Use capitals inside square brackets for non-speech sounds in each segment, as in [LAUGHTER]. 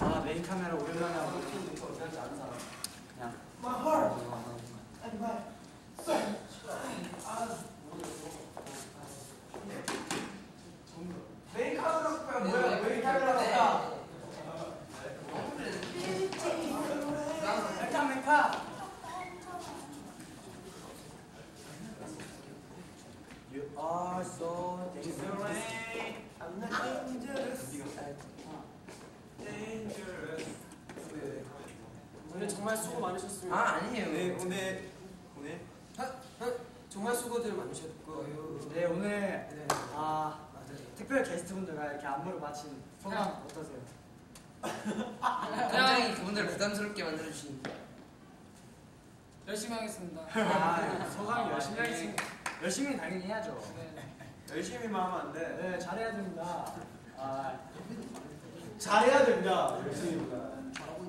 아 메인 카메라 오랜만에 하고 어떻게 아는 사람? 그냥. My heart. and my soul. 메인 카메라가 뭐야? 메인 카메라가 메카 메카. You are so dangerous 오늘 정말 수고 많으셨습니다. 아 아니에요. 네 오늘 오늘 정말 수고들 많으셨고요. 네 오늘 네. 아 맞아요. 특별 게스트분들과 이렇게 안무를 마친 소감 어떠세요? [LAUGHS] 굉장히 그분들 부담스럽게 만들어 주신. 열심히 하겠습니다. 아 소감 열심히 하겠습니다 열심히 당연히 해야죠 열심히만 하면 안 돼. 네 잘해야 됩니다 아 잘해야 됩니다. 열심히보다.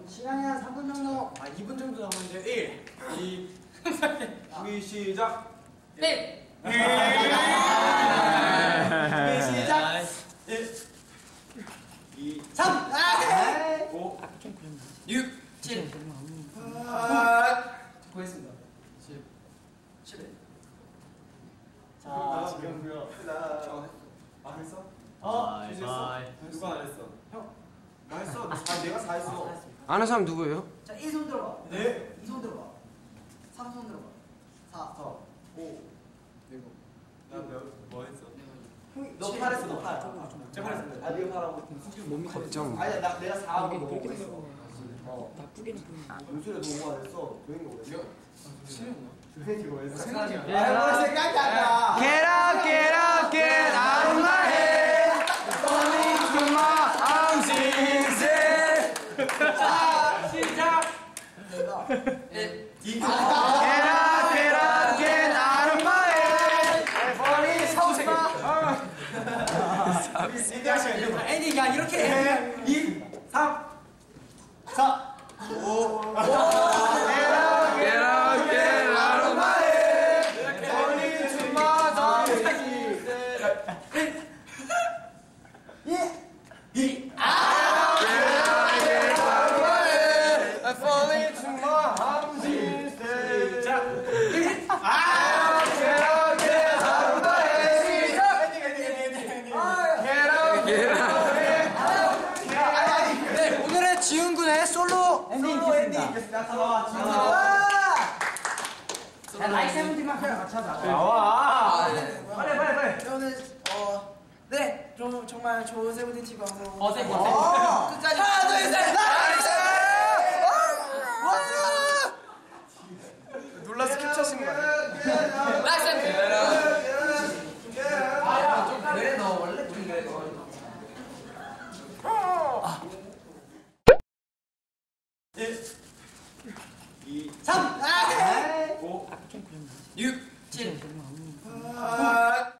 시간이 한 3분 정도 아 2분 정도 남았는데 1이 [LAUGHS] 우리 시작. 네. 준비 시작 1 2 3 아! 5 6, 7, 수고했습니다. 7. 자 지금 지금 나 아, 했어? 어? 했어? 누가 안 했어? 형. 나 했어. 아, 내가 다 했어. 아는 사람 누구예요? 자, 1손 들어봐. 네. 2손 들어봐. 3손 들어봐. 4. 4 5 그리고 나뭐 했어? 너 8 했어, 너 8. 제가 했어. 아, 네가 하라고. 걱정. 아니야, 나 내가 4하고 너고 했어. 어. 나쁘게는 윤수야 너뭐 안 했어? 조용히 뭐 했어? 조용히 뭐 했어? 생각이 안 아, 뭐 생각이 안 나. Get up, get up, get out To my 이제 하시면 돼. 애니, 야, 이렇게 솔로 엔딩 솔로 엔딩 있겠습니다. 나와. 야, 라이 세븐틴만 그냥 같이 하자. 나와. 빨리 빨리 빨리. 저는 어, 네, 좀 정말 좋은 세븐틴 TV 방송 어색, 어, 끝까지 하나 둘 셋, 놀라서 캡처하신 거 아니에요? 그래 너 원래 좀 그래 너. 1 2 3. 5 6, 7. 아,